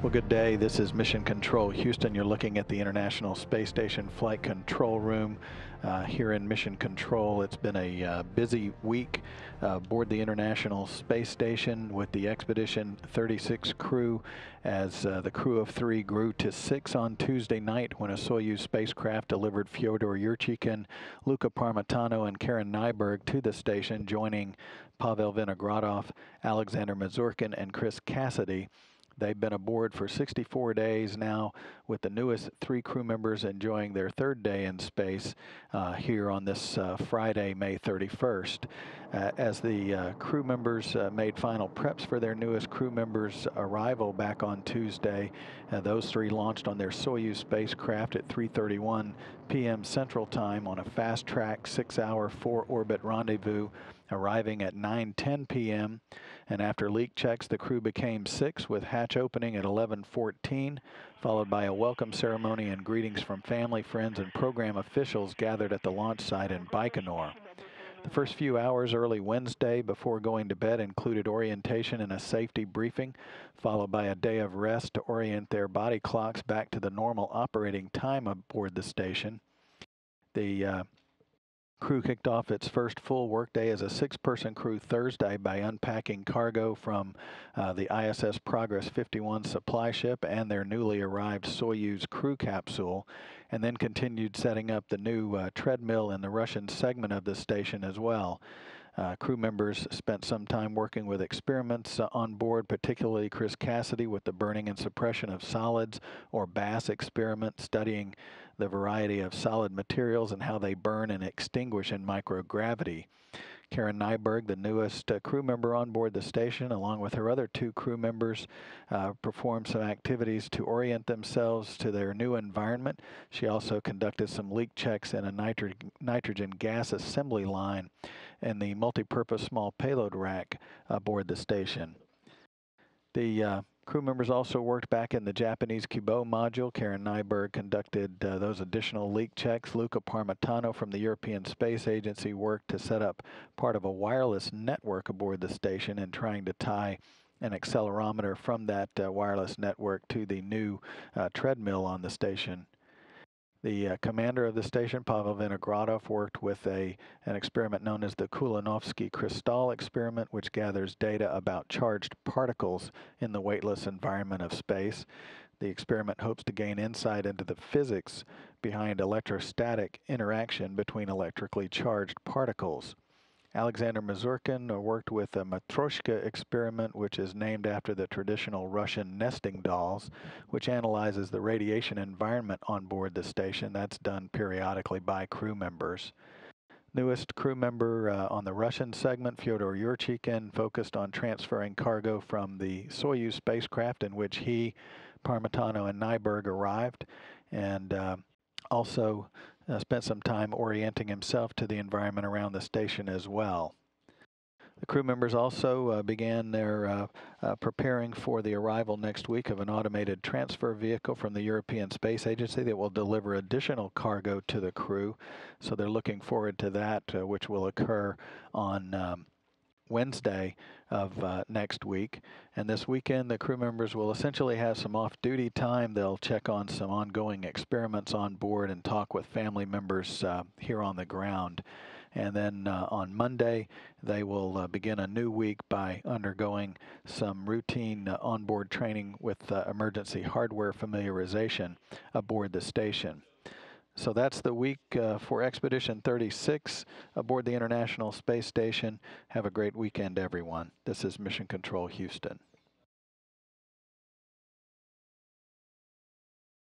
Well, good day. This is Mission Control Houston. You're looking at the International Space Station Flight Control Room uh, here in Mission Control. It's been a uh, busy week uh, aboard the International Space Station with the Expedition 36 crew as uh, the crew of three grew to six on Tuesday night when a Soyuz spacecraft delivered Fyodor Yurchikhin, Luca Parmitano, and Karen Nyberg to the station, joining Pavel Vinogradov, Alexander Misurkin, and Chris Cassidy. They've been aboard for 64 days now, with the newest three crew members enjoying their third day in space uh, here on this uh, Friday, May 31st. Uh, as the uh, crew members uh, made final preps for their newest crew members' arrival back on Tuesday, uh, those three launched on their Soyuz spacecraft at 3:31 p.m. Central Time on a fast-track six-hour four-orbit rendezvous arriving at 9:10 p.m. and after leak checks the crew became six with hatch opening at 11:14 followed by a welcome ceremony and greetings from family friends and program officials gathered at the launch site in Baikonur. The first few hours early Wednesday before going to bed included orientation and a safety briefing, followed by a day of rest to orient their body clocks back to the normal operating time aboard the station. The uh, Crew kicked off its first full workday as a six-person crew Thursday by unpacking cargo from uh, the ISS Progress 51 supply ship and their newly arrived Soyuz crew capsule, and then continued setting up the new uh, treadmill in the Russian segment of the station as well. Uh, crew members spent some time working with experiments uh, on board, particularly Chris Cassidy with the burning and suppression of solids or BASS experiment, studying the variety of solid materials and how they burn and extinguish in microgravity. Karen Nyberg, the newest uh, crew member on board the station, along with her other two crew members, uh, performed some activities to orient themselves to their new environment. She also conducted some leak checks in a nitro nitrogen gas assembly line in the multi-purpose small payload rack aboard the station. The uh, Crew members also worked back in the Japanese Kibo module. Karen Nyberg conducted uh, those additional leak checks. Luca Parmitano from the European Space Agency worked to set up part of a wireless network aboard the station and trying to tie an accelerometer from that uh, wireless network to the new uh, treadmill on the station. The uh, commander of the station, Pavel Vinogradov, worked with a, an experiment known as the Kulanovsky crystal experiment, which gathers data about charged particles in the weightless environment of space. The experiment hopes to gain insight into the physics behind electrostatic interaction between electrically charged particles. Alexander Misurkin worked with a Matryoshka experiment, which is named after the traditional Russian nesting dolls, which analyzes the radiation environment on board the station. That's done periodically by crew members. Newest crew member uh, on the Russian segment, Fyodor Yurchikhin, focused on transferring cargo from the Soyuz spacecraft in which he, Parmitano, and Nyberg arrived, and uh, also uh, spent some time orienting himself to the environment around the station as well. The crew members also uh, began their uh, uh, preparing for the arrival next week of an automated transfer vehicle from the European Space Agency that will deliver additional cargo to the crew. So they're looking forward to that, uh, which will occur on um, Wednesday of uh, next week. And this weekend, the crew members will essentially have some off duty time. They'll check on some ongoing experiments on board and talk with family members uh, here on the ground. And then uh, on Monday, they will uh, begin a new week by undergoing some routine uh, onboard training with uh, emergency hardware familiarization aboard the station. So that's the week uh, for Expedition 36 aboard the International Space Station. Have a great weekend, everyone. This is Mission Control Houston.